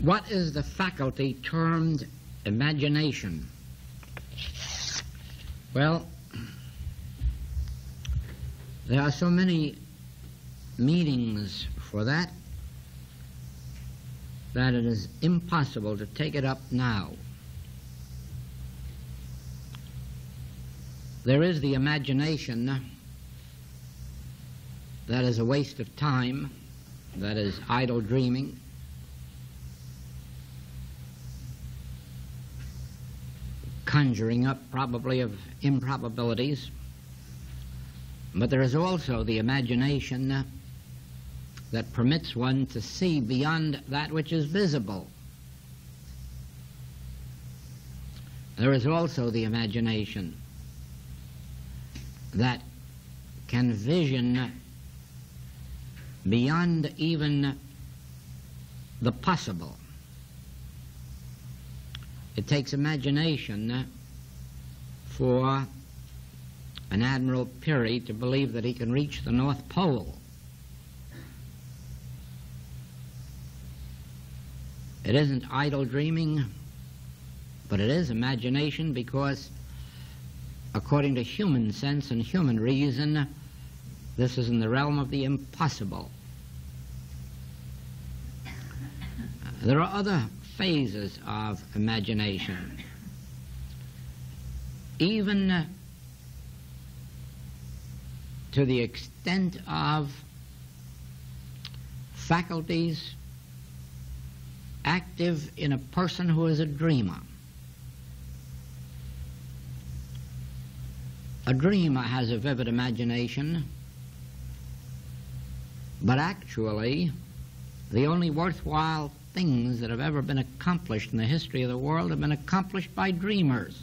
What is the faculty termed imagination? Well, there are so many meanings for that that it is impossible to take it up now. There is the imagination that is a waste of time, that is idle dreaming. Conjuring up probably of improbabilities. But there is also the imagination uh, that permits one to see beyond that which is visible. There is also the imagination that can vision beyond even the possible. It takes imagination uh, for an Admiral Peary to believe that he can reach the North Pole. It isn't idle dreaming, but it is imagination because, according to human sense and human reason, this is in the realm of the impossible. There are other phases of imagination. Even to the extent of faculties active in a person who is a dreamer. A dreamer has a vivid imagination, but actually, the only worthwhile things that have ever been accomplished in the history of the world have been accomplished by dreamers.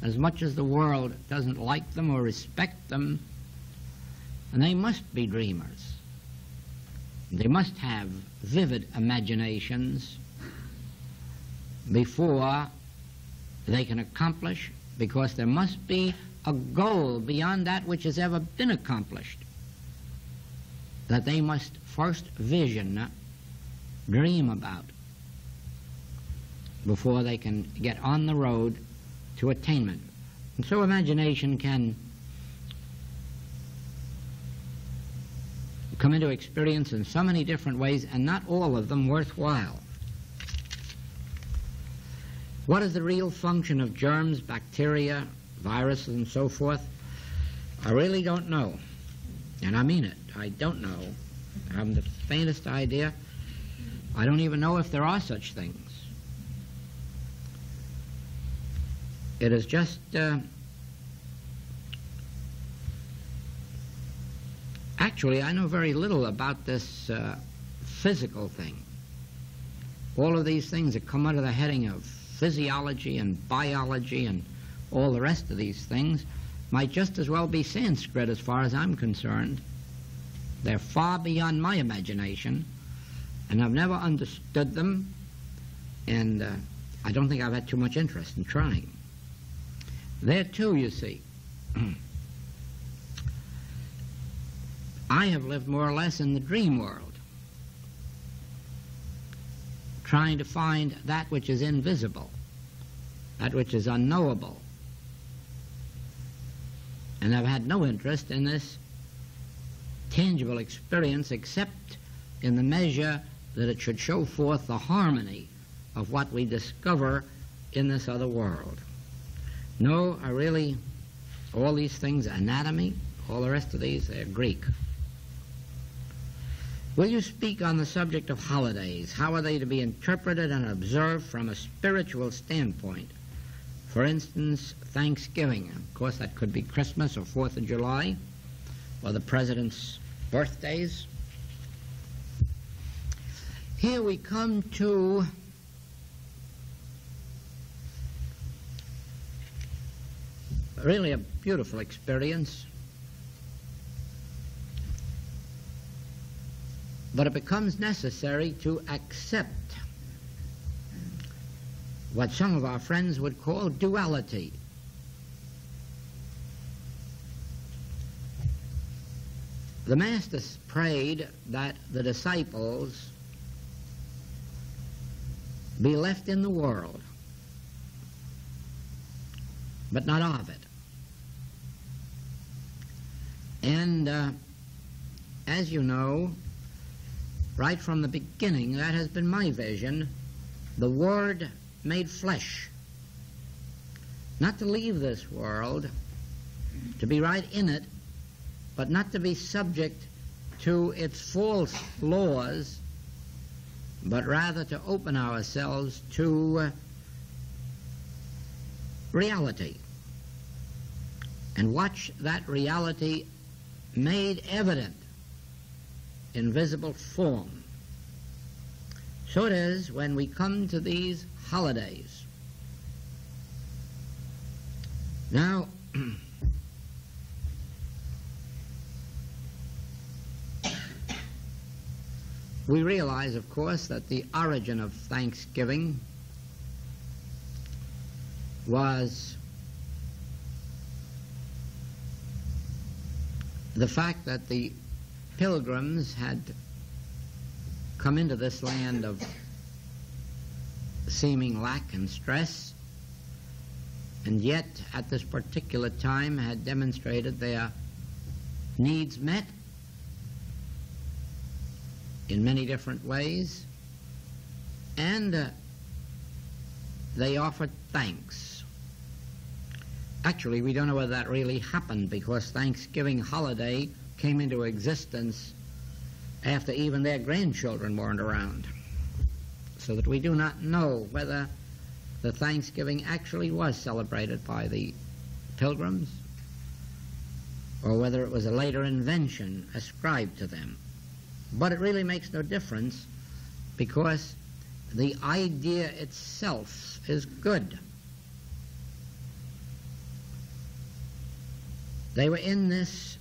As much as the world doesn't like them or respect them, and they must be dreamers. They must have vivid imaginations before they can accomplish, because there must be a goal beyond that which has ever been accomplished. That they must first vision, dream about, before they can get on the road to attainment. And so imagination can come into experience in so many different ways, and not all of them worthwhile. What is the real function of germs, bacteria, viruses, and so forth? I really don't know. And I mean it. I don't know. I haven't the faintest idea. I don't even know if there are such things. It is just uh, Actually, I know very little about this uh, physical thing. All of these things that come under the heading of physiology and biology and all the rest of these things might just as well be Sanskrit as far as I'm concerned. They're far beyond my imagination, and I've never understood them, and uh, I don't think I've had too much interest in trying. There, too, you see. I have lived more or less in the dream world, trying to find that which is invisible, that which is unknowable. And I've had no interest in this tangible experience except in the measure that it should show forth the harmony of what we discover in this other world. No, I really, all these things, anatomy, all the rest of these, they're Greek. Will you speak on the subject of holidays? How are they to be interpreted and observed from a spiritual standpoint? For instance, Thanksgiving. Of course, that could be Christmas or Fourth of July or the President's birthdays. Here we come to really a beautiful experience But it becomes necessary to accept what some of our friends would call duality. The Master prayed that the disciples be left in the world, but not of it. And uh, as you know, right from the beginning, that has been my vision the Word made flesh. Not to leave this world, to be right in it, but not to be subject to its false laws, but rather to open ourselves to uh, reality and watch that reality made evident in visible form. So it is when we come to these holidays. Now, we realize, of course, that the origin of Thanksgiving was the fact that the pilgrims had come into this land of seeming lack and stress, and yet at this particular time had demonstrated their needs met in many different ways, and uh, they offered thanks. Actually, we don't know whether that really happened because Thanksgiving holiday came into existence after even their grandchildren weren't around. So that we do not know whether the Thanksgiving actually was celebrated by the pilgrims or whether it was a later invention ascribed to them. But it really makes no difference because the idea itself is good. They were in this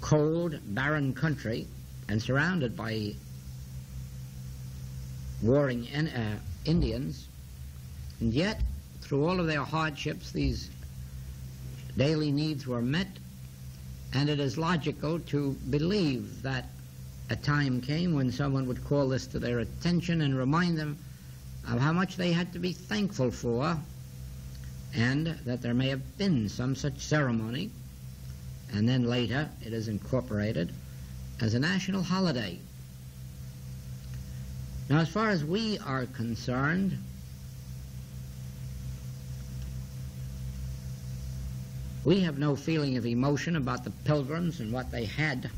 cold, barren country and surrounded by warring uh, Indians, and yet, through all of their hardships, these daily needs were met, and it is logical to believe that a time came when someone would call this to their attention and remind them of how much they had to be thankful for, and that there may have been some such ceremony, and then later it is incorporated as a national holiday. Now, as far as we are concerned, we have no feeling of emotion about the pilgrims and what they had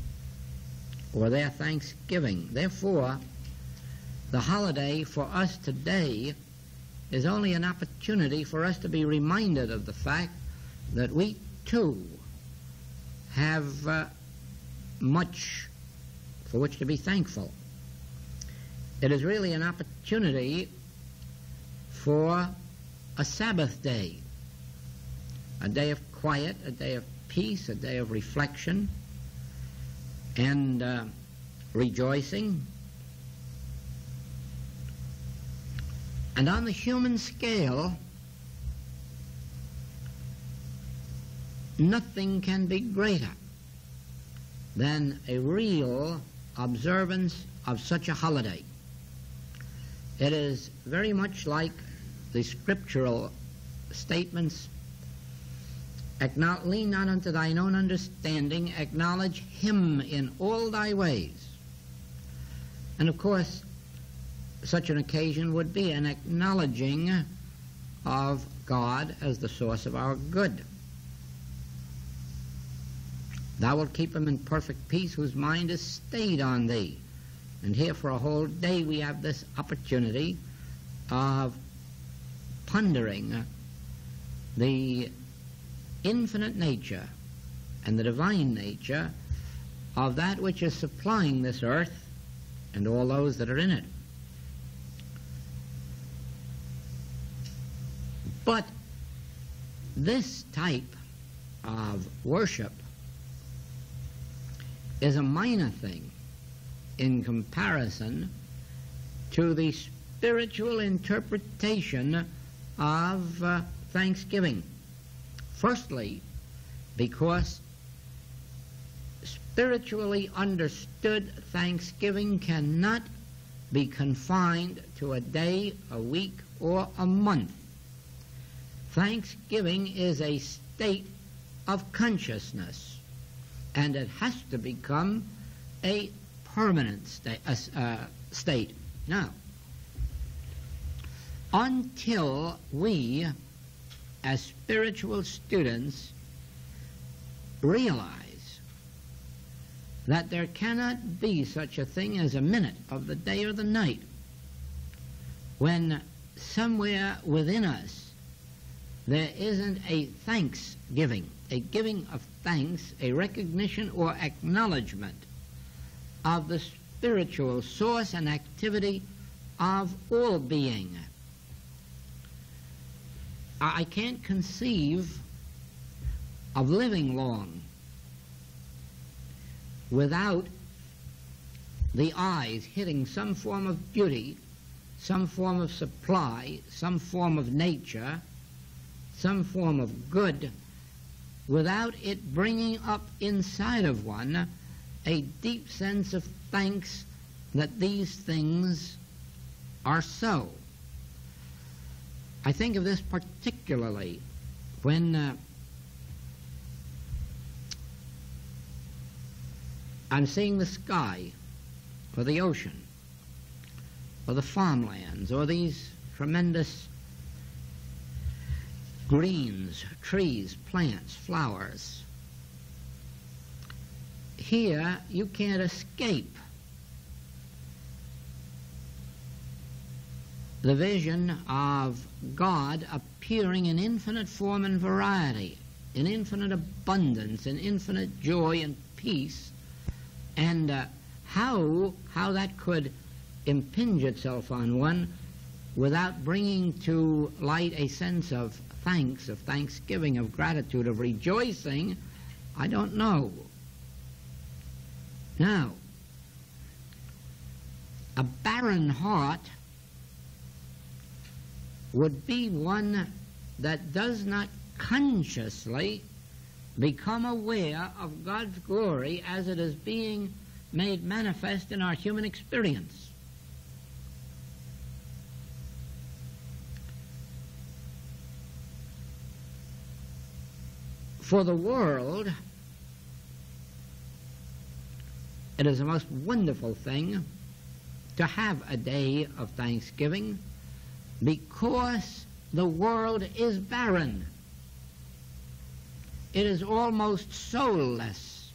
or their thanksgiving. Therefore, the holiday for us today is only an opportunity for us to be reminded of the fact that we too have uh, much for which to be thankful. It is really an opportunity for a Sabbath day, a day of quiet, a day of peace, a day of reflection and uh, rejoicing. And on the human scale, nothing can be greater than a real observance of such a holiday. It is very much like the scriptural statements lean not unto thine own understanding, acknowledge him in all thy ways. And of course, such an occasion would be an acknowledging of God as the source of our good. Thou wilt keep him in perfect peace whose mind is stayed on thee. And here for a whole day we have this opportunity of pondering the infinite nature and the divine nature of that which is supplying this earth and all those that are in it. But this type of worship is a minor thing in comparison to the spiritual interpretation of uh, Thanksgiving. Firstly, because spiritually understood Thanksgiving cannot be confined to a day, a week, or a month. Thanksgiving is a state of consciousness, and it has to become a permanent sta- uh, uh, state. Now, until we, as spiritual students, realize that there cannot be such a thing as a minute of the day or the night when somewhere within us there isn't a thanksgiving, a giving of thanks, a recognition or acknowledgement of the spiritual source and activity of all being. I can't conceive of living long without the eyes hitting some form of beauty, some form of supply, some form of nature, some form of good, without it bringing up inside of one a deep sense of thanks that these things are so. I think of this particularly when uh, I'm seeing the sky or the ocean or the farmlands or these tremendous greens, trees, plants, flowers. Here you can't escape the vision of God appearing in infinite form and variety, in infinite abundance, in infinite joy and peace, and uh, how how that could impinge itself on one without bringing to light a sense of thanks, of thanksgiving, of gratitude, of rejoicing, I don't know. Now, a barren heart would be one that does not consciously become aware of God's glory as it is being made manifest in our human experience. For the world, it is a most wonderful thing to have a day of thanksgiving because the world is barren. It is almost soulless.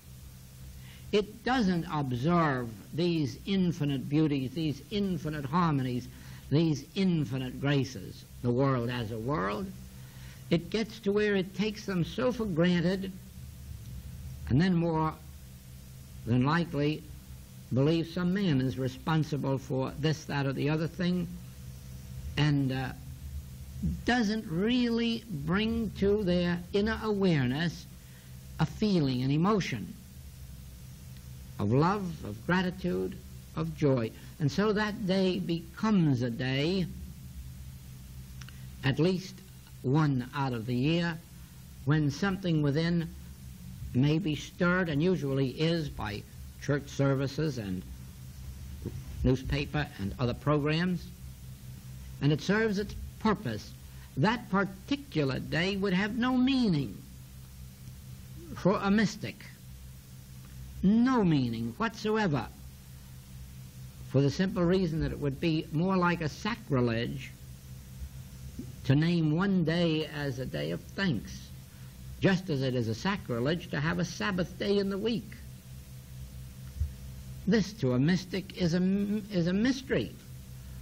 It doesn't observe these infinite beauties, these infinite harmonies, these infinite graces, the world as a world. It gets to where it takes them so for granted, and then more than likely believes some man is responsible for this, that, or the other thing, and uh, doesn't really bring to their inner awareness a feeling, an emotion of love, of gratitude, of joy. And so that day becomes a day, at least one out of the year, when something within may be stirred, and usually is by church services and newspaper and other programs, and it serves its purpose that particular day would have no meaning for a mystic. No meaning whatsoever. For the simple reason that it would be more like a sacrilege to name one day as a day of thanks, just as it is a sacrilege to have a Sabbath day in the week. This to a mystic is a, is a mystery.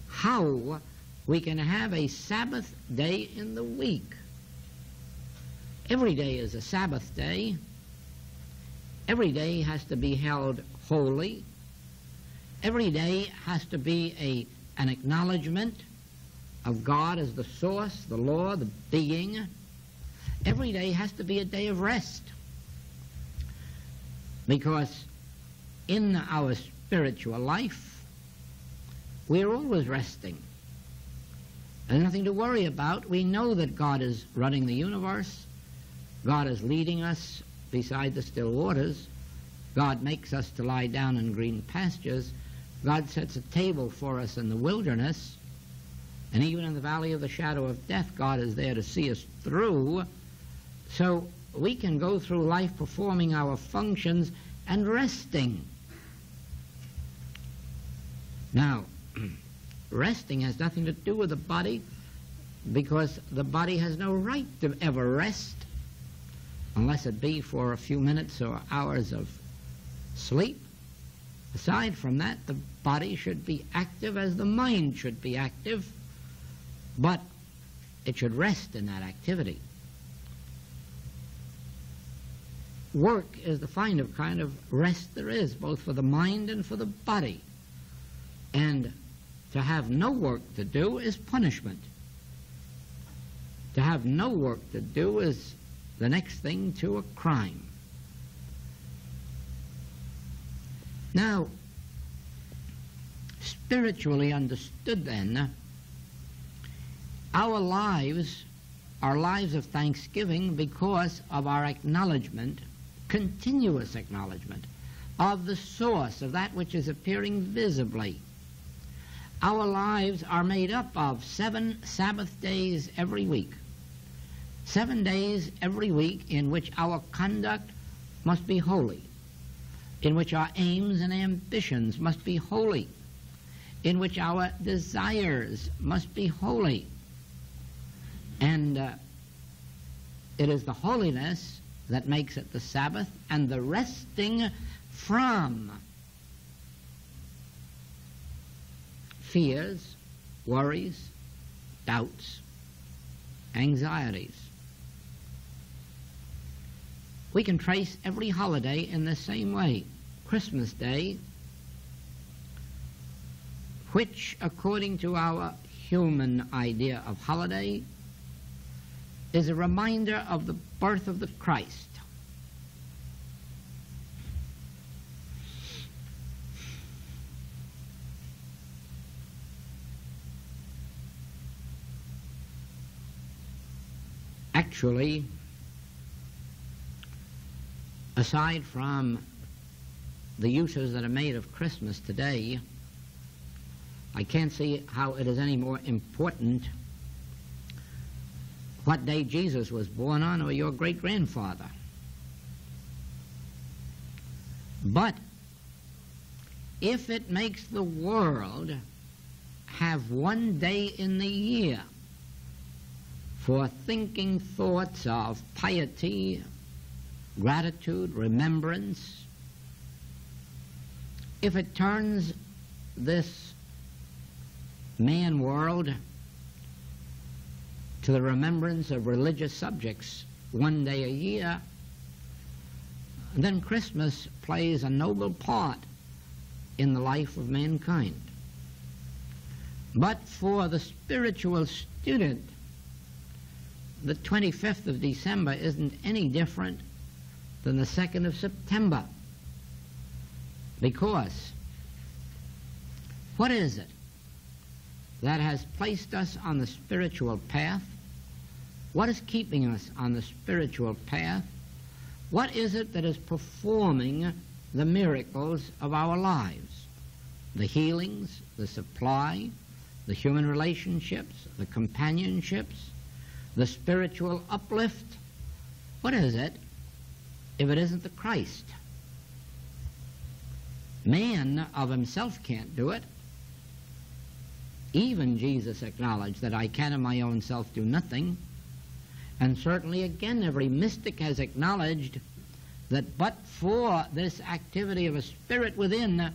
How we can have a Sabbath day in the week. Every day is a Sabbath day. Every day has to be held holy. Every day has to be a, an acknowledgement of God as the source, the law, the being. Every day has to be a day of rest. Because in our spiritual life, we're always resting. There's nothing to worry about. We know that God is running the universe. God is leading us beside the still waters. God makes us to lie down in green pastures. God sets a table for us in the wilderness, and even in the valley of the shadow of death, God is there to see us through. So we can go through life performing our functions and resting. Now, resting has nothing to do with the body because the body has no right to ever rest unless it be for a few minutes or hours of sleep. Aside from that, the body should be active as the mind should be active, but it should rest in that activity. Work is the kind of kind of rest there is, both for the mind and for the body. And to have no work to do is punishment. To have no work to do is the next thing to a crime. Now, spiritually understood then, our lives are lives of thanksgiving because of our acknowledgement, continuous acknowledgement, of the source of that which is appearing visibly. Our lives are made up of seven Sabbath days every week. Seven days every week in which our conduct must be holy, in which our aims and ambitions must be holy, in which our desires must be holy. And uh, it is the holiness that makes it the Sabbath and the resting from fears, worries, doubts, anxieties. We can trace every holiday in the same way. Christmas Day, which, according to our human idea of holiday, is a reminder of the birth of the Christ. Actually, aside from the uses that are made of Christmas today, I can't see how it is any more important what day Jesus was born on or your great grandfather. But if it makes the world have one day in the year for thinking thoughts of piety, gratitude, remembrance, if it turns this man world to the remembrance of religious subjects one day a year, then Christmas plays a noble part in the life of mankind. But for the spiritual student, the 25th of December isn't any different than the 2nd of September. Because what is it that has placed us on the spiritual path what is keeping us on the spiritual path? What is it that is performing the miracles of our lives? The healings, the supply, the human relationships, the companionships, the spiritual uplift. What is it if it isn't the Christ? Man of himself can't do it. Even Jesus acknowledged that I can of my own self do nothing. And certainly, again, every mystic has acknowledged that but for this activity of a spirit within,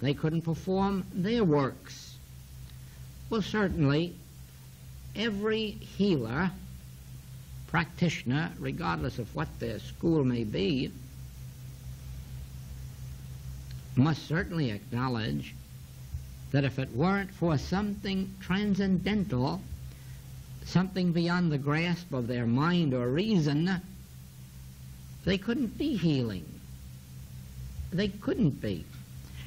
they couldn't perform their works. Well, certainly, every healer, practitioner, regardless of what their school may be, must certainly acknowledge that if it weren't for something transcendental something beyond the grasp of their mind or reason, they couldn't be healing. They couldn't be.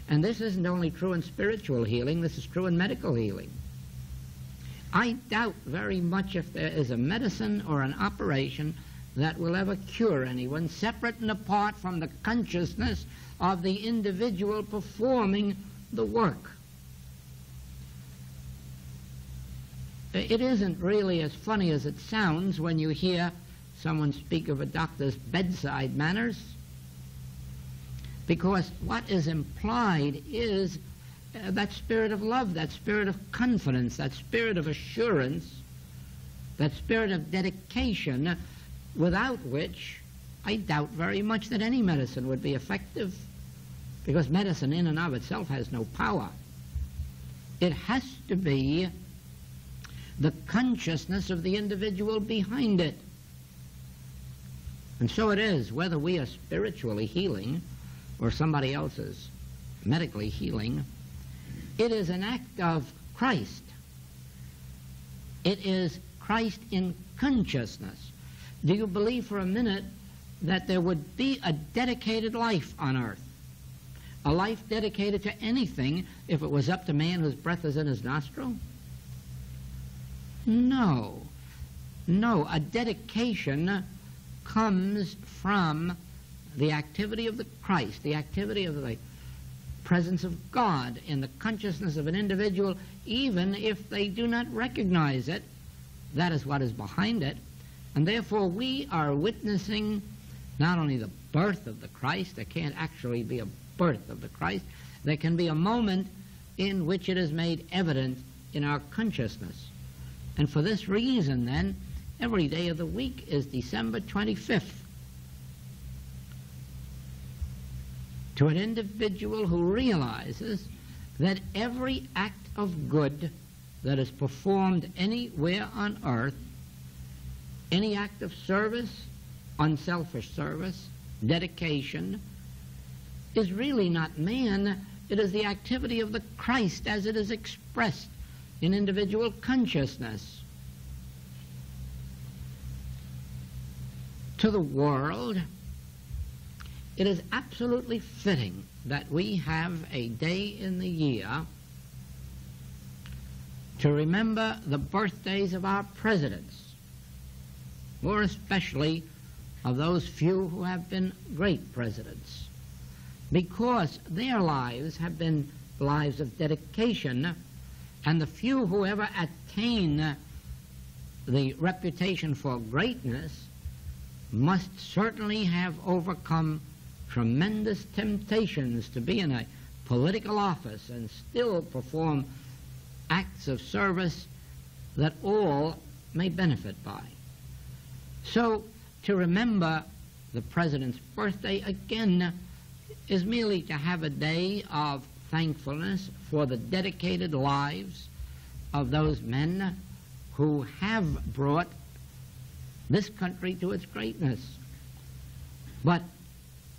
And this isn't only true in spiritual healing, this is true in medical healing. I doubt very much if there is a medicine or an operation that will ever cure anyone separate and apart from the consciousness of the individual performing the work. It isn't really as funny as it sounds when you hear someone speak of a doctor's bedside manners, because what is implied is uh, that spirit of love, that spirit of confidence, that spirit of assurance, that spirit of dedication, without which I doubt very much that any medicine would be effective, because medicine in and of itself has no power. It has to be the consciousness of the individual behind it. And so it is, whether we are spiritually healing or somebody else is medically healing, it is an act of Christ. It is Christ in consciousness. Do you believe for a minute that there would be a dedicated life on earth? A life dedicated to anything if it was up to man whose breath is in his nostril? No. No. A dedication comes from the activity of the Christ, the activity of the presence of God in the consciousness of an individual, even if they do not recognize it. That is what is behind it. And therefore, we are witnessing not only the birth of the Christ, there can't actually be a birth of the Christ, there can be a moment in which it is made evident in our consciousness. And for this reason, then, every day of the week is December 25th. To an individual who realizes that every act of good that is performed anywhere on earth, any act of service, unselfish service, dedication, is really not man, it is the activity of the Christ as it is expressed in individual consciousness. To the world, it is absolutely fitting that we have a day in the year to remember the birthdays of our presidents, more especially of those few who have been great presidents, because their lives have been lives of dedication and the few who ever attain the reputation for greatness must certainly have overcome tremendous temptations to be in a political office and still perform acts of service that all may benefit by. So, to remember the President's birthday again is merely to have a day of thankfulness for the dedicated lives of those men who have brought this country to its greatness. But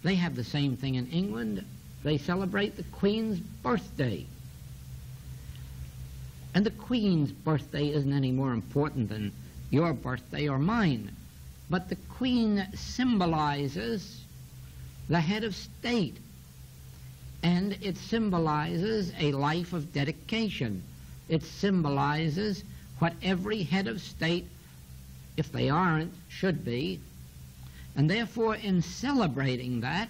they have the same thing in England. They celebrate the Queen's birthday. And the Queen's birthday isn't any more important than your birthday or mine. But the Queen symbolizes the head of state and it symbolizes a life of dedication. It symbolizes what every head of state, if they aren't, should be. And therefore, in celebrating that,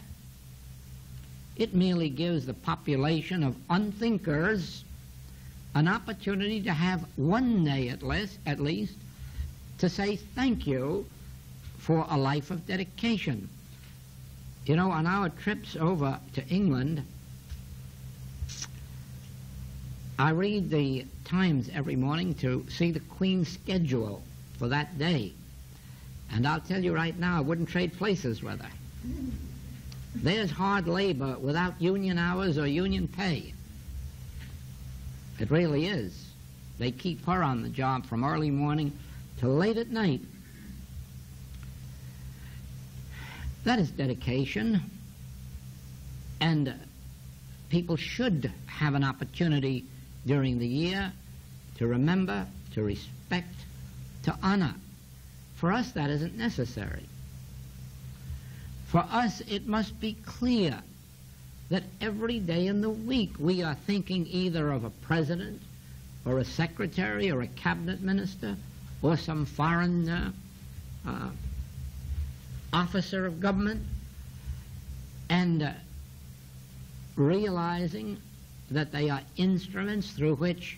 it merely gives the population of unthinkers an opportunity to have one day at least, at least to say thank you for a life of dedication. You know, on our trips over to England, I read the Times every morning to see the Queen's schedule for that day. And I'll tell you right now, I wouldn't trade places with her. There's hard labor without union hours or union pay. It really is. They keep her on the job from early morning till late at night. That is dedication. And uh, people should have an opportunity during the year to remember, to respect, to honor. For us, that isn't necessary. For us, it must be clear that every day in the week we are thinking either of a president or a secretary or a cabinet minister or some foreign uh, uh, officer of government and uh, realizing that they are instruments through which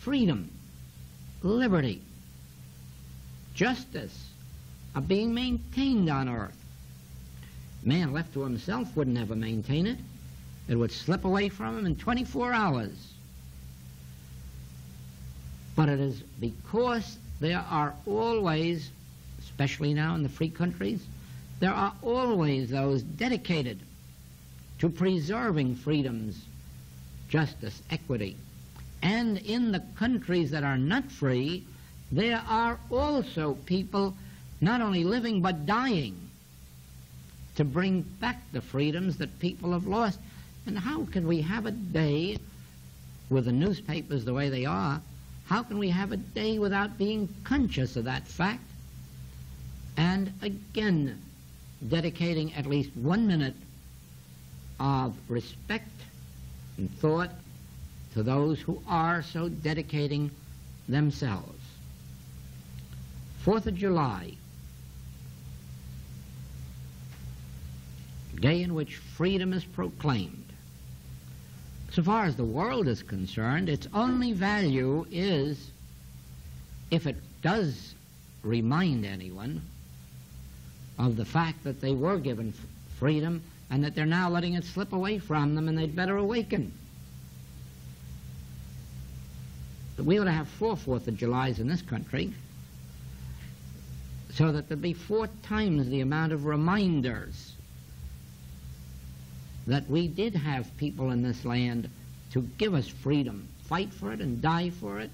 freedom, liberty, justice are being maintained on earth. Man left to himself would never maintain it. It would slip away from him in 24 hours. But it is because there are always, especially now in the free countries, there are always those dedicated to preserving freedoms, justice, equity. And in the countries that are not free, there are also people not only living but dying to bring back the freedoms that people have lost. And how can we have a day with the newspapers the way they are? How can we have a day without being conscious of that fact? And again, dedicating at least one minute of respect and thought to those who are so dedicating themselves. Fourth of July, day in which freedom is proclaimed. So far as the world is concerned, its only value is if it does remind anyone of the fact that they were given freedom and that they're now letting it slip away from them and they'd better awaken. We ought to have four Fourth of Julys in this country so that there'd be four times the amount of reminders that we did have people in this land to give us freedom, fight for it and die for it,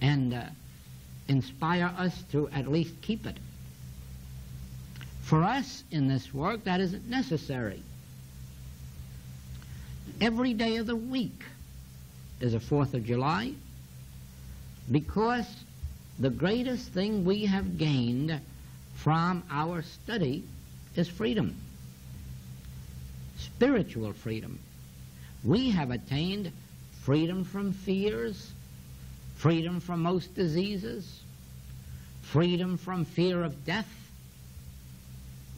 and uh, inspire us to at least keep it. For us in this work, that isn't necessary. Every day of the week is a 4th of July because the greatest thing we have gained from our study is freedom, spiritual freedom. We have attained freedom from fears, freedom from most diseases, freedom from fear of death,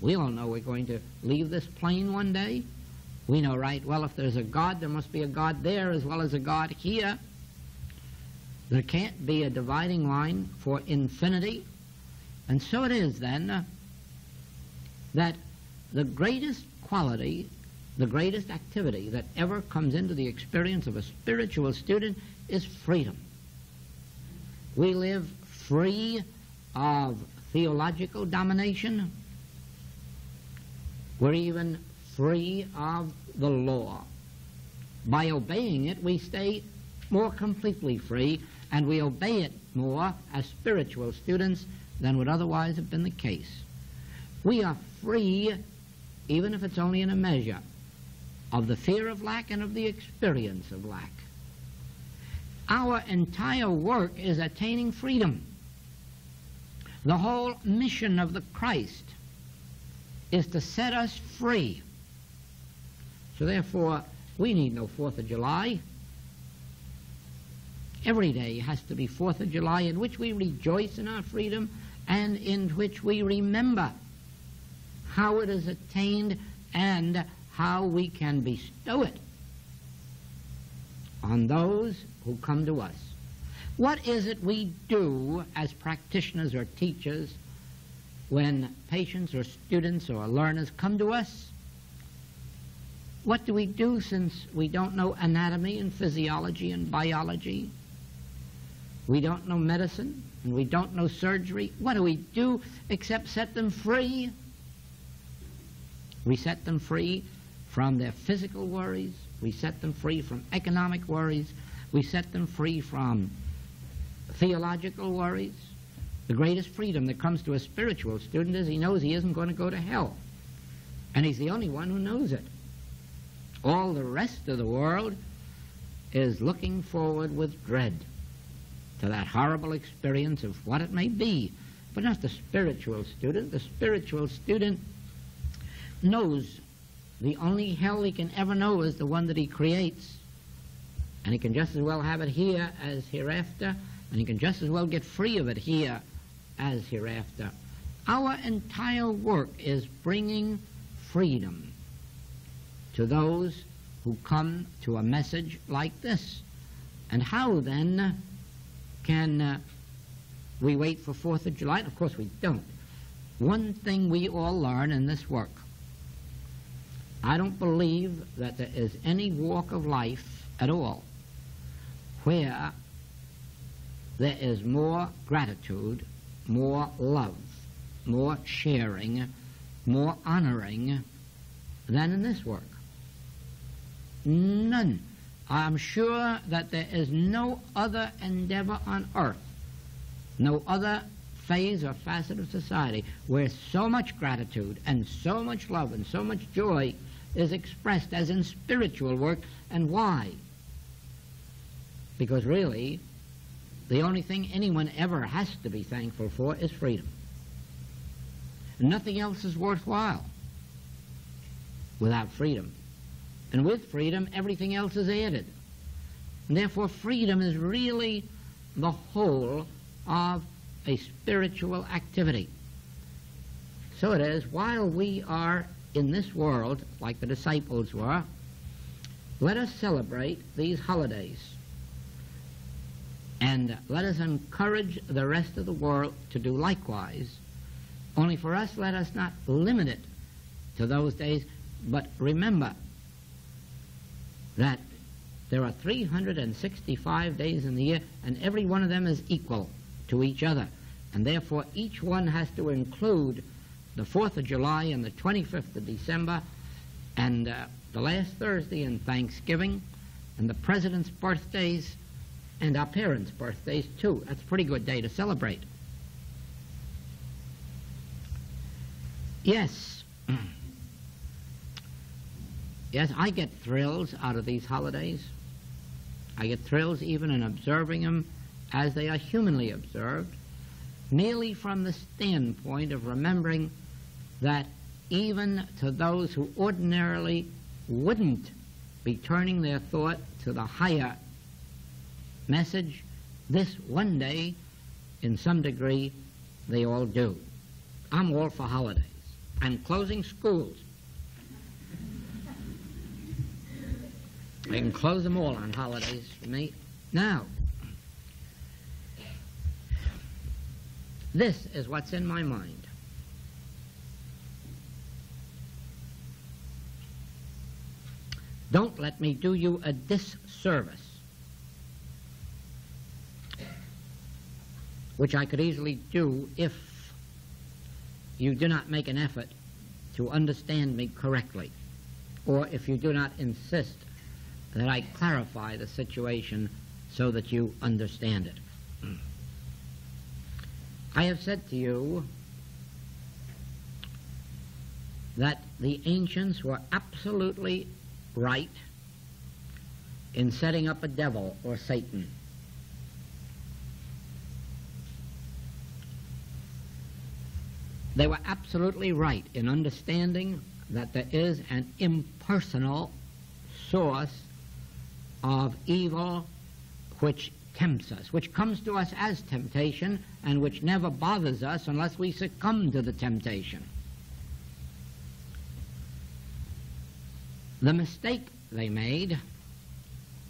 we all know we're going to leave this plane one day. We know right well if there's a God, there must be a God there as well as a God here. There can't be a dividing line for infinity. And so it is then that the greatest quality, the greatest activity that ever comes into the experience of a spiritual student is freedom. We live free of theological domination, we're even free of the law. By obeying it, we stay more completely free, and we obey it more as spiritual students than would otherwise have been the case. We are free, even if it's only in a measure, of the fear of lack and of the experience of lack. Our entire work is attaining freedom. The whole mission of the Christ is to set us free. So therefore, we need no Fourth of July. Every day has to be Fourth of July in which we rejoice in our freedom and in which we remember how it is attained and how we can bestow it on those who come to us. What is it we do as practitioners or teachers when patients or students or learners come to us, what do we do since we don't know anatomy and physiology and biology? We don't know medicine and we don't know surgery. What do we do except set them free? We set them free from their physical worries. We set them free from economic worries. We set them free from theological worries. The greatest freedom that comes to a spiritual student is he knows he isn't going to go to hell. And he's the only one who knows it. All the rest of the world is looking forward with dread to that horrible experience of what it may be. But not the spiritual student. The spiritual student knows the only hell he can ever know is the one that he creates. And he can just as well have it here as hereafter, and he can just as well get free of it here as hereafter. Our entire work is bringing freedom to those who come to a message like this. And how then can uh, we wait for Fourth of July? Of course we don't. One thing we all learn in this work I don't believe that there is any walk of life at all where there is more gratitude, more love, more sharing, more honoring than in this work. None. I'm sure that there is no other endeavor on earth, no other phase or facet of society where so much gratitude and so much love and so much joy is expressed as in spiritual work. And why? Because really, the only thing anyone ever has to be thankful for is freedom. Nothing else is worthwhile without freedom. And with freedom, everything else is added. And therefore, freedom is really the whole of a spiritual activity. So it is, while we are in this world, like the disciples were, let us celebrate these holidays. And let us encourage the rest of the world to do likewise. Only for us, let us not limit it to those days, but remember that there are 365 days in the year, and every one of them is equal to each other. And therefore, each one has to include the 4th of July and the 25th of December, and uh, the last Thursday in Thanksgiving, and the President's birthdays, and our parents' birthdays, too. That's a pretty good day to celebrate. Yes. yes, I get thrills out of these holidays. I get thrills even in observing them as they are humanly observed, merely from the standpoint of remembering that even to those who ordinarily wouldn't be turning their thought to the higher message, this one day, in some degree, they all do. I'm all for holidays. I'm closing schools. I can close them all on holidays for me. Now, this is what's in my mind. Don't let me do you a disservice, which I could easily do if you do not make an effort to understand me correctly, or if you do not insist that I clarify the situation so that you understand it. I have said to you that the ancients were absolutely right in setting up a devil or Satan. They were absolutely right in understanding that there is an impersonal source of evil which tempts us, which comes to us as temptation and which never bothers us unless we succumb to the temptation. The mistake they made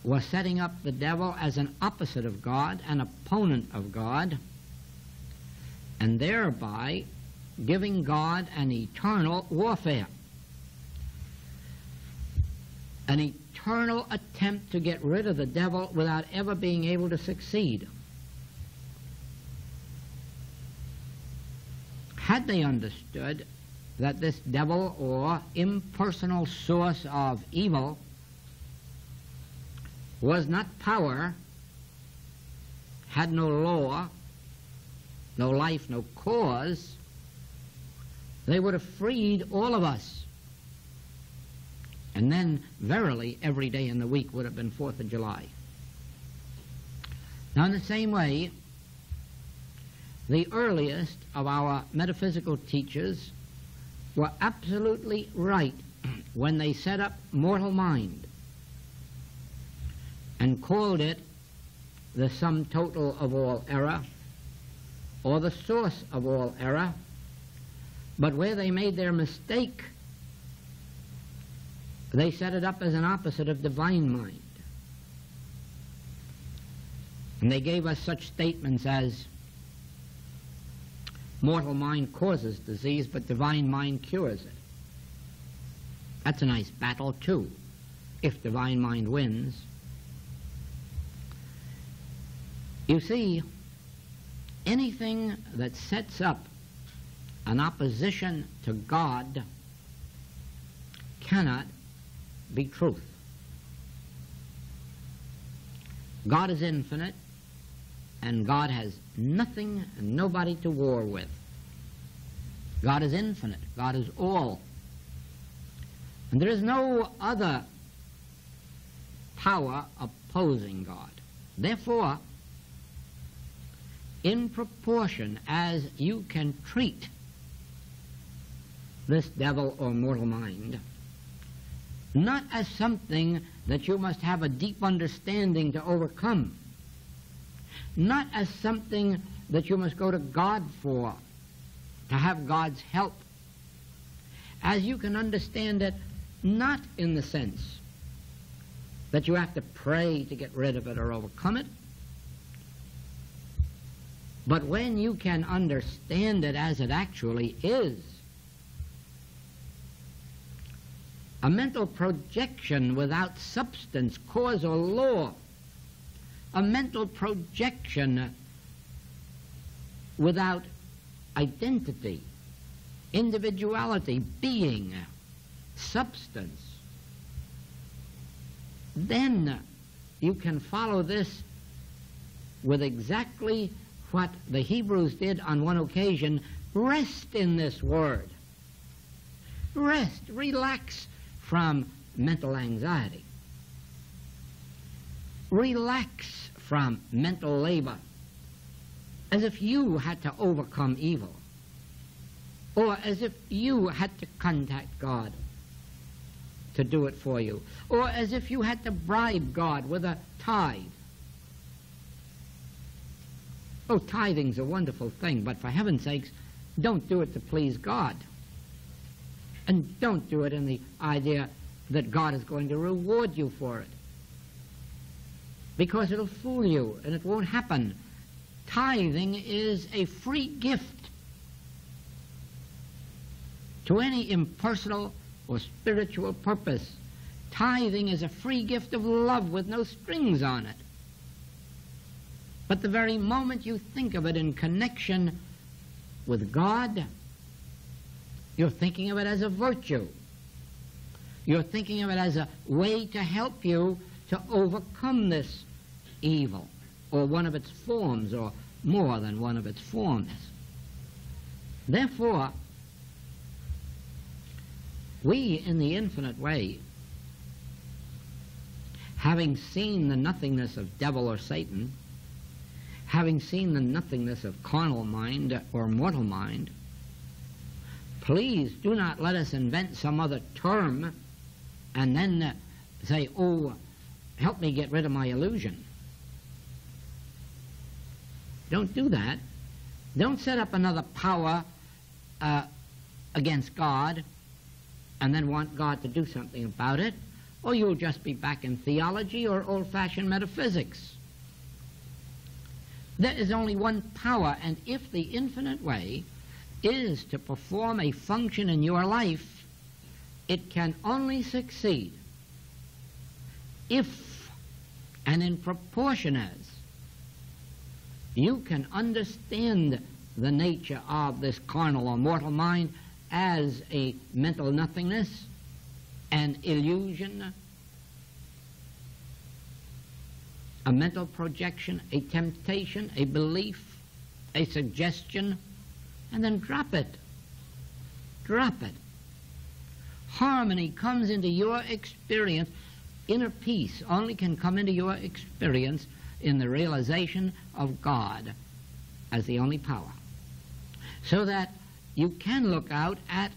was setting up the devil as an opposite of God, an opponent of God, and thereby giving God an eternal warfare, an eternal attempt to get rid of the devil without ever being able to succeed. Had they understood that this devil or impersonal source of evil was not power, had no law, no life, no cause, they would have freed all of us. And then, verily, every day in the week would have been Fourth of July. Now, in the same way, the earliest of our metaphysical teachers were absolutely right when they set up mortal mind and called it the sum total of all error or the source of all error, but where they made their mistake They set it up as an opposite of divine mind. And they gave us such statements as mortal mind causes disease, but divine mind cures it. That's a nice battle, too, if divine mind wins. You see, anything that sets up an opposition to God cannot be truth. God is infinite, and God has nothing and nobody to war with. God is infinite. God is all. And there is no other power opposing God. Therefore, in proportion as you can treat this devil or mortal mind, not as something that you must have a deep understanding to overcome, not as something that you must go to God for, to have God's help, as you can understand it not in the sense that you have to pray to get rid of it or overcome it, but when you can understand it as it actually is, a mental projection without substance, cause, or law, a mental projection without identity, individuality, being, substance, then you can follow this with exactly what the Hebrews did on one occasion. Rest in this word. Rest, relax from mental anxiety. Relax from mental labor as if you had to overcome evil or as if you had to contact God to do it for you or as if you had to bribe God with a tithe. Oh, tithing's a wonderful thing, but for heaven's sakes, don't do it to please God. And don't do it in the idea that God is going to reward you for it. Because it'll fool you and it won't happen. Tithing is a free gift to any impersonal or spiritual purpose. Tithing is a free gift of love with no strings on it. But the very moment you think of it in connection with God, you're thinking of it as a virtue. You're thinking of it as a way to help you to overcome this evil, or one of its forms, or more than one of its forms. Therefore, we in the infinite way, having seen the nothingness of devil or Satan, having seen the nothingness of carnal mind or mortal mind, please do not let us invent some other term and then uh, say, oh, help me get rid of my illusion. Don't do that. Don't set up another power uh, against God and then want God to do something about it, or you'll just be back in theology or old-fashioned metaphysics. There is only one power, and if the infinite way is to perform a function in your life, it can only succeed if and in proportion as you can understand the nature of this carnal or mortal mind as a mental nothingness, an illusion, a mental projection, a temptation, a belief, a suggestion, and then drop it. Drop it. Harmony comes into your experience. Inner peace only can come into your experience in the realization of God as the only power. So that you can look out at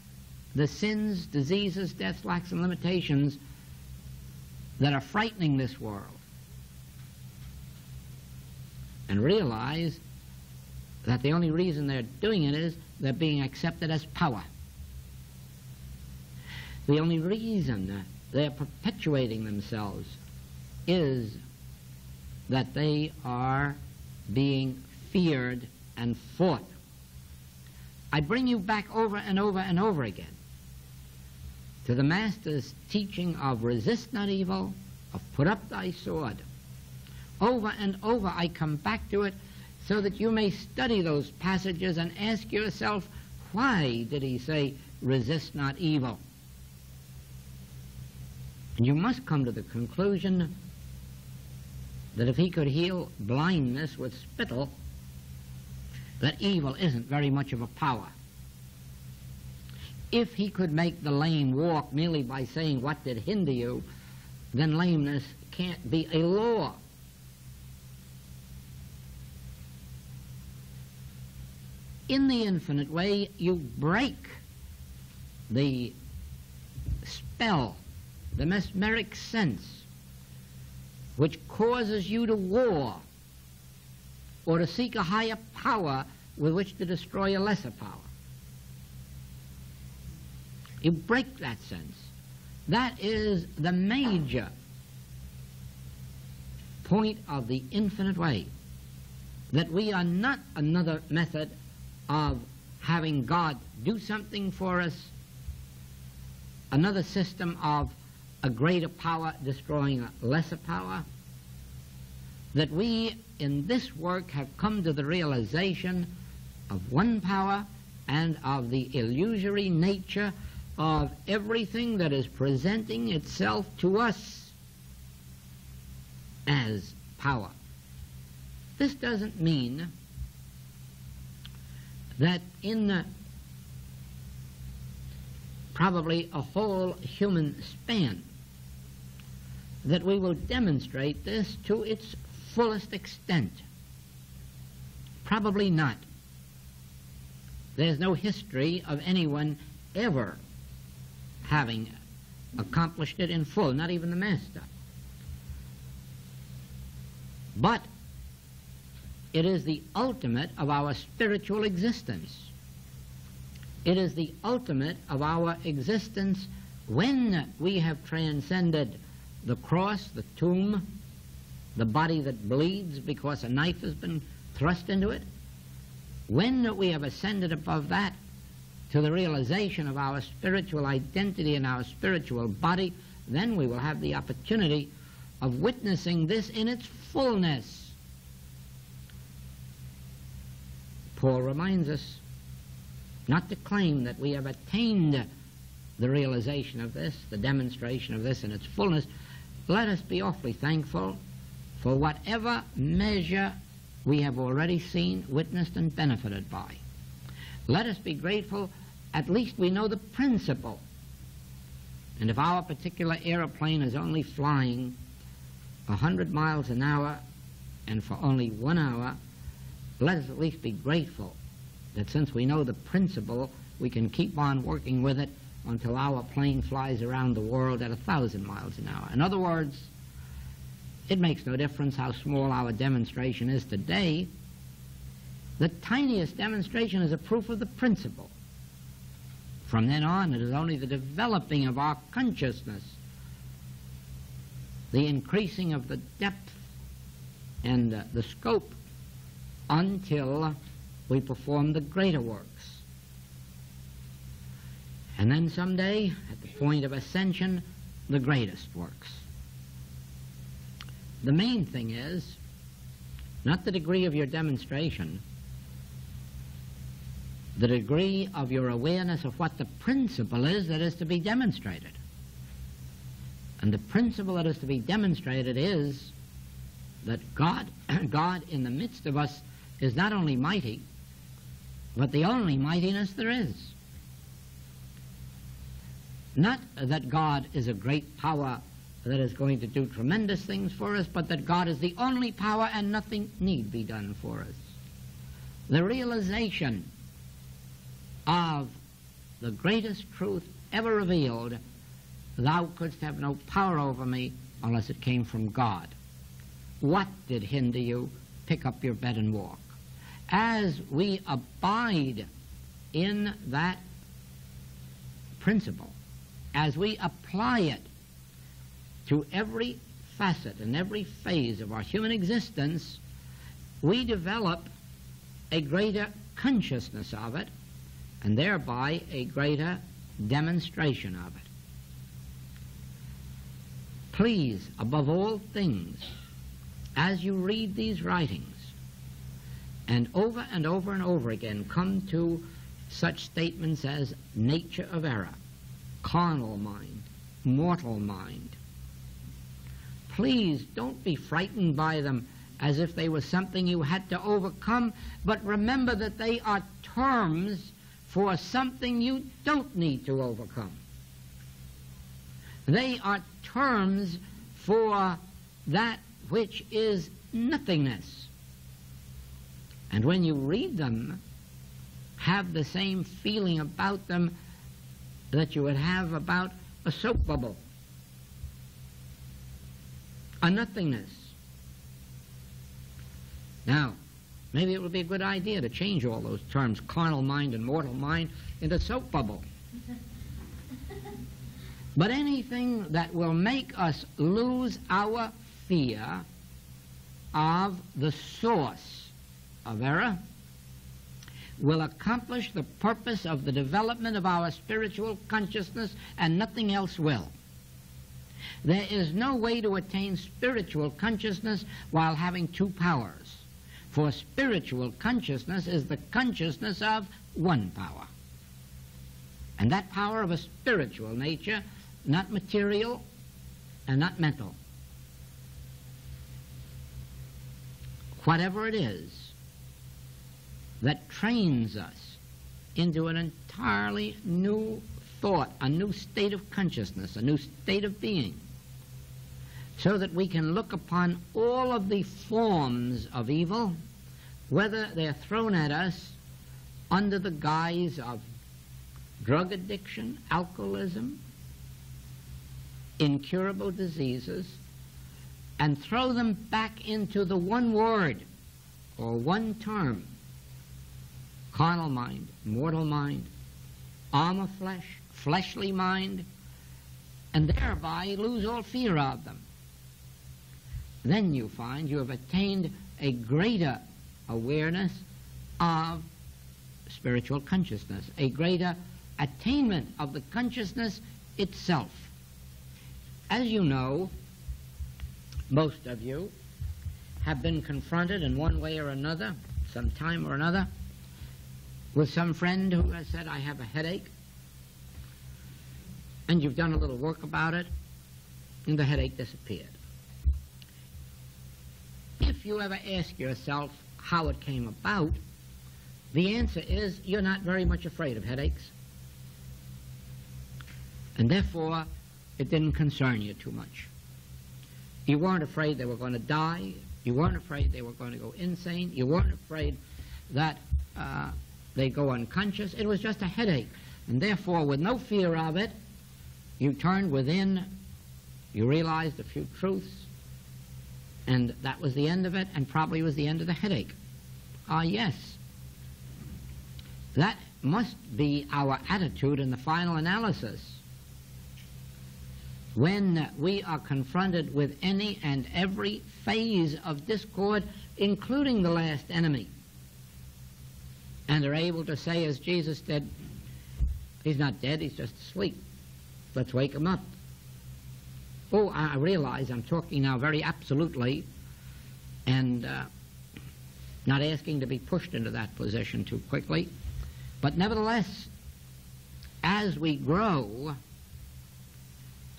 the sins, diseases, deaths, lacks, and limitations that are frightening this world and realize that the only reason they're doing it is they're being accepted as power. The only reason they're perpetuating themselves is that they are being feared and fought. I bring you back over and over and over again to the Master's teaching of resist not evil, of put up thy sword. Over and over I come back to it so that you may study those passages and ask yourself, why did he say, resist not evil? And you must come to the conclusion that if he could heal blindness with spittle, that evil isn't very much of a power. If he could make the lame walk merely by saying, What did hinder you? then lameness can't be a law. In the infinite way, you break the spell, the mesmeric sense, which causes you to war or to seek a higher power with which to destroy a lesser power. You break that sense. That is the major point of the infinite way. That we are not another method of having God do something for us, another system of a greater power destroying a lesser power, that we in this work have come to the realization of one power and of the illusory nature of everything that is presenting itself to us as power. This doesn't mean that in the, probably a whole human span that we will demonstrate this to its fullest extent. Probably not. There's no history of anyone ever having accomplished it in full, not even the Master. But it is the ultimate of our spiritual existence. It is the ultimate of our existence when we have transcended the cross, the tomb, the body that bleeds because a knife has been thrust into it. When we have ascended above that to the realization of our spiritual identity and our spiritual body, then we will have the opportunity of witnessing this in its fullness. Paul reminds us not to claim that we have attained the realization of this, the demonstration of this in its fullness. Let us be awfully thankful for whatever measure we have already seen, witnessed, and benefited by. Let us be grateful, at least we know the principle. And if our particular aeroplane is only flying 100 miles an hour and for only one hour, let us at least be grateful that since we know the principle, we can keep on working with it until our plane flies around the world at a thousand miles an hour. In other words, it makes no difference how small our demonstration is today. The tiniest demonstration is a proof of the principle. From then on, it is only the developing of our consciousness, the increasing of the depth and uh, the scope until we perform the greater works. And then someday, at the point of ascension, the greatest works. The main thing is not the degree of your demonstration, the degree of your awareness of what the principle is that is to be demonstrated. And the principle that is to be demonstrated is that God, God in the midst of us is not only mighty, but the only mightiness there is. Not that God is a great power that is going to do tremendous things for us, but that God is the only power and nothing need be done for us. The realization of the greatest truth ever revealed, thou couldst have no power over me unless it came from God. What did hinder you? Pick up your bed and walk. As we abide in that principle, as we apply it to every facet and every phase of our human existence, we develop a greater consciousness of it and thereby a greater demonstration of it. Please, above all things, as you read these writings, and over and over and over again come to such statements as nature of error, carnal mind, mortal mind. Please don't be frightened by them as if they were something you had to overcome, but remember that they are terms for something you don't need to overcome. They are terms for that which is nothingness. And when you read them, have the same feeling about them that you would have about a soap bubble, a nothingness. Now, maybe it would be a good idea to change all those terms, carnal mind and mortal mind, into soap bubble. but anything that will make us lose our fear of the source of error will accomplish the purpose of the development of our spiritual consciousness and nothing else will. There is no way to attain spiritual consciousness while having two powers. For spiritual consciousness is the consciousness of one power. And that power of a spiritual nature, not material and not mental. Whatever it is, that trains us into an entirely new thought, a new state of consciousness, a new state of being, so that we can look upon all of the forms of evil, whether they're thrown at us under the guise of drug addiction, alcoholism, incurable diseases, and throw them back into the one word or one term carnal mind, mortal mind, arm of flesh, fleshly mind, and thereby lose all fear of them. Then you find you have attained a greater awareness of spiritual consciousness, a greater attainment of the consciousness itself. As you know, most of you have been confronted in one way or another, some time or another, with some friend who has said, I have a headache, and you've done a little work about it, and the headache disappeared. If you ever ask yourself how it came about, the answer is you're not very much afraid of headaches. And therefore, it didn't concern you too much. You weren't afraid they were going to die. You weren't afraid they were going to go insane. You weren't afraid that uh, they go unconscious. It was just a headache. And therefore, with no fear of it, you turned within, you realized a few truths, and that was the end of it, and probably was the end of the headache. Ah, uh, yes. That must be our attitude in the final analysis. When we are confronted with any and every phase of discord, including the last enemy, and are able to say, as Jesus did, He's not dead, He's just asleep. Let's wake him up. Oh, I realize I'm talking now very absolutely and uh, not asking to be pushed into that position too quickly. But nevertheless, as we grow,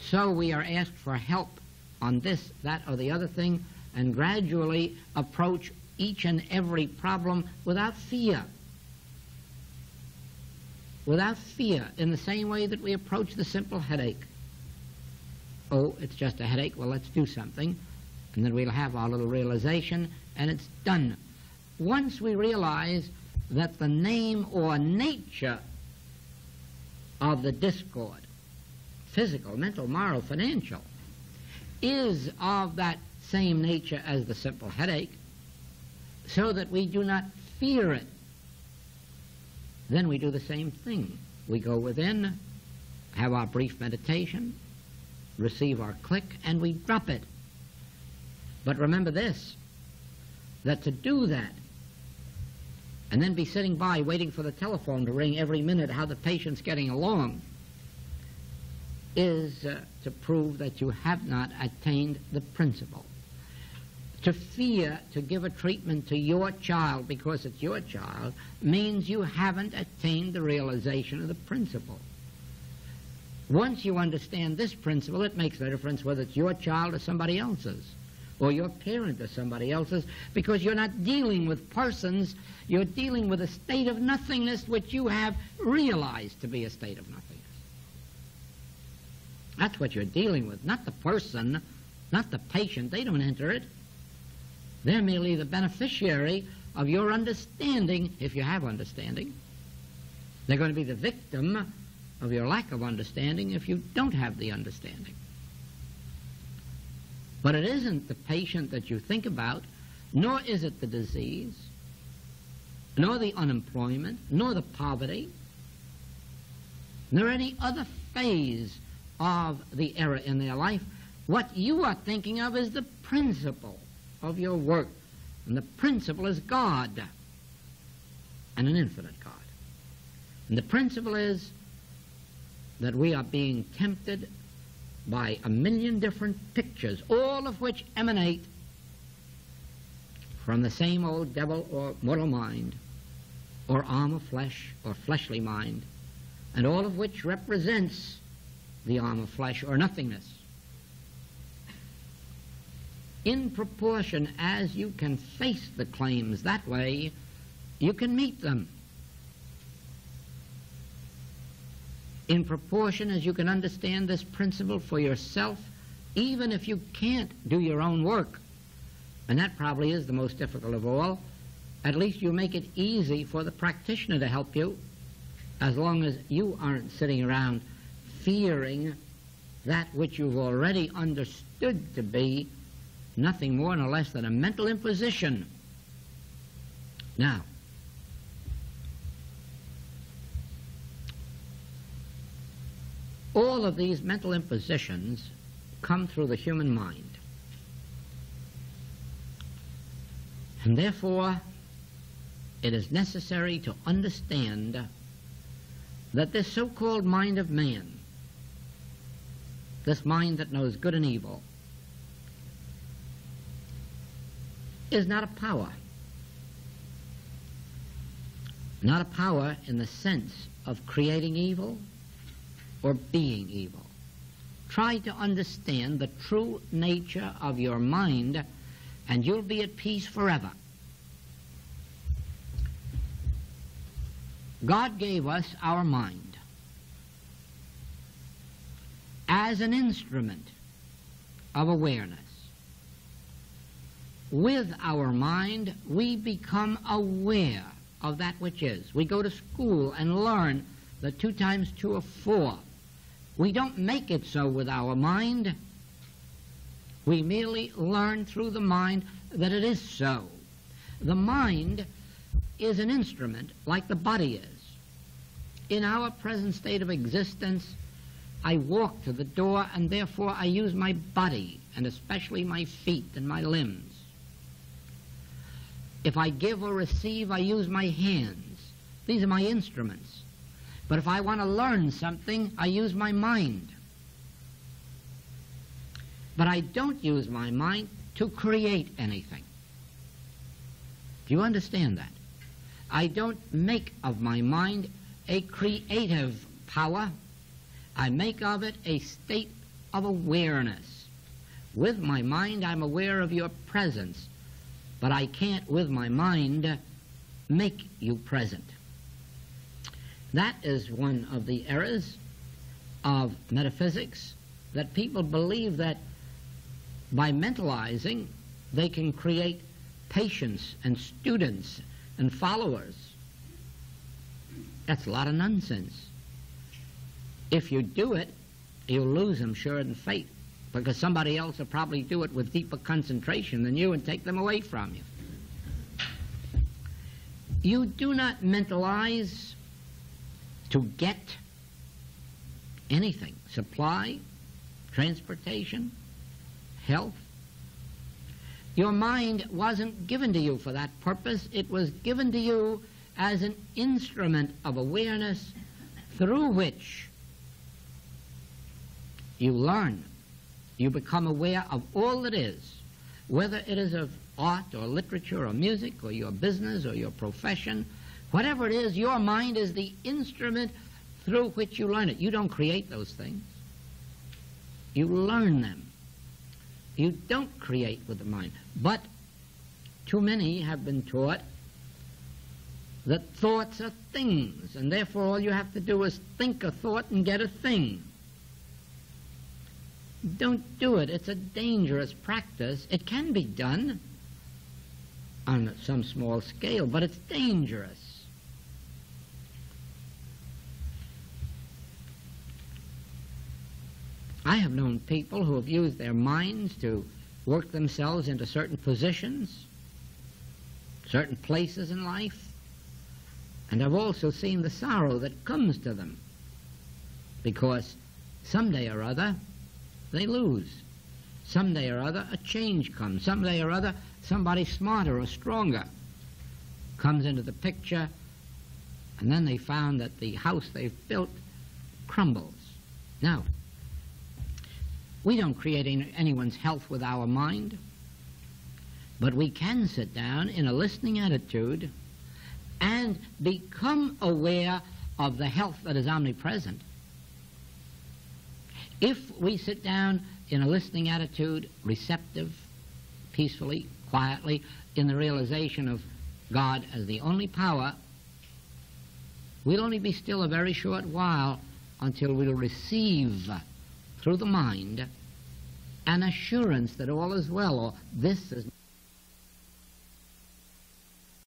so we are asked for help on this, that, or the other thing, and gradually approach each and every problem without fear without fear in the same way that we approach the simple headache. Oh, it's just a headache. Well, let's do something. And then we'll have our little realization, and it's done. Once we realize that the name or nature of the discord, physical, mental, moral, financial, is of that same nature as the simple headache, so that we do not fear it then we do the same thing. We go within, have our brief meditation, receive our click and we drop it. But remember this, that to do that and then be sitting by waiting for the telephone to ring every minute how the patient's getting along is uh, to prove that you have not attained the principle. To fear to give a treatment to your child because it's your child means you haven't attained the realization of the principle. Once you understand this principle, it makes no difference whether it's your child or somebody else's, or your parent or somebody else's, because you're not dealing with persons, you're dealing with a state of nothingness which you have realized to be a state of nothingness. That's what you're dealing with, not the person, not the patient. They don't enter it. They're merely the beneficiary of your understanding, if you have understanding. They're going to be the victim of your lack of understanding if you don't have the understanding. But it isn't the patient that you think about, nor is it the disease, nor the unemployment, nor the poverty, nor any other phase of the error in their life. What you are thinking of is the principle of your work. And the principle is God and an infinite God. And the principle is that we are being tempted by a million different pictures, all of which emanate from the same old devil or mortal mind, or arm of flesh, or fleshly mind, and all of which represents the arm of flesh or nothingness. In proportion as you can face the claims that way, you can meet them. in proportion as you can understand this principle for yourself, even if you can't do your own work. And that probably is the most difficult of all. At least you make it easy for the practitioner to help you, as long as you aren't sitting around fearing that which you've already understood to be nothing more nor less than a mental imposition. Now, All of these mental impositions come through the human mind. And therefore, it is necessary to understand that this so-called mind of man, this mind that knows good and evil, is not a power. Not a power in the sense of creating evil or being evil. Try to understand the true nature of your mind, and you'll be at peace forever. God gave us our mind as an instrument of awareness. With our mind, we become aware of that which is. We go to school and learn that two times two are four. We don't make it so with our mind. We merely learn through the mind that it is so. The mind is an instrument like the body is. In our present state of existence, I walk to the door and therefore I use my body and especially my feet and my limbs. If I give or receive, I use my hands. These are my instruments. But if I want to learn something, I use my mind. But I don't use my mind to create anything. Do you understand that? I don't make of my mind a creative power. I make of it a state of awareness. With my mind, I'm aware of your presence, but I can't, with my mind, make you present. That is one of the errors of metaphysics, that people believe that by mentalizing they can create patients and students and followers. That's a lot of nonsense. If you do it, you'll lose them sure in fate, because somebody else will probably do it with deeper concentration than you and take them away from you. You do not mentalize to get anything. Supply, transportation, health. Your mind wasn't given to you for that purpose. It was given to you as an instrument of awareness through which you learn. You become aware of all that is, whether it is of art or literature or music or your business or your profession. Whatever it is, your mind is the instrument through which you learn it. You don't create those things. You learn them. You don't create with the mind. But too many have been taught that thoughts are things, and therefore all you have to do is think a thought and get a thing. Don't do it. It's a dangerous practice. It can be done on some small scale, but it's dangerous. I have known people who have used their minds to work themselves into certain positions, certain places in life, and I've also seen the sorrow that comes to them because someday or other they lose. Someday or other a change comes. Someday or other somebody smarter or stronger comes into the picture and then they found that the house they've built crumbles. Now, we don't create anyone's health with our mind, but we can sit down in a listening attitude and become aware of the health that is omnipresent. If we sit down in a listening attitude, receptive, peacefully, quietly, in the realization of God as the only power, we'll only be still a very short while until we'll receive through the mind an assurance that all is well, or this is